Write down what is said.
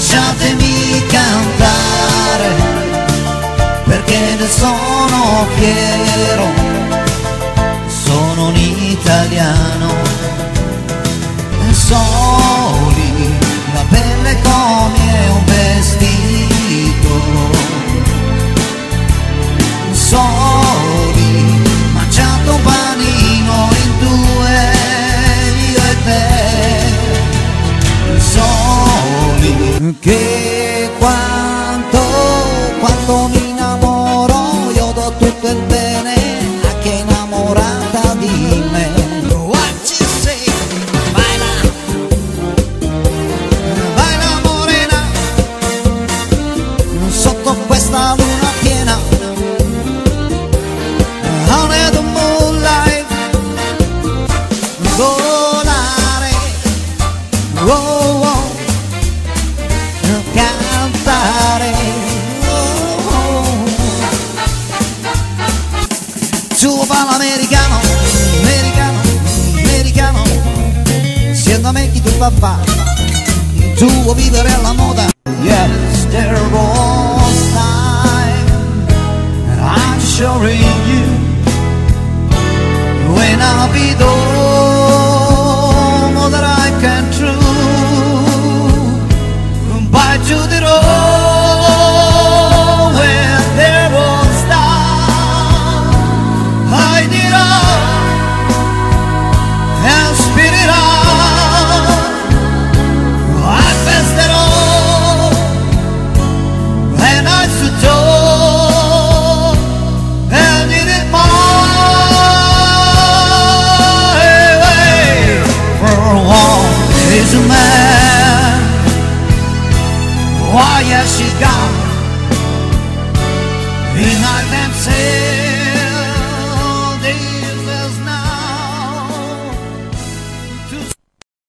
lasciatemi cantare perché ne sono fiero. che quanto, quanto mi innamoro io do tutto il bene a chi innamoro Suo palo americano, americano, americano Siendo a me chi tu papà Tu vuoi vivere alla moda. God. Be my dancing.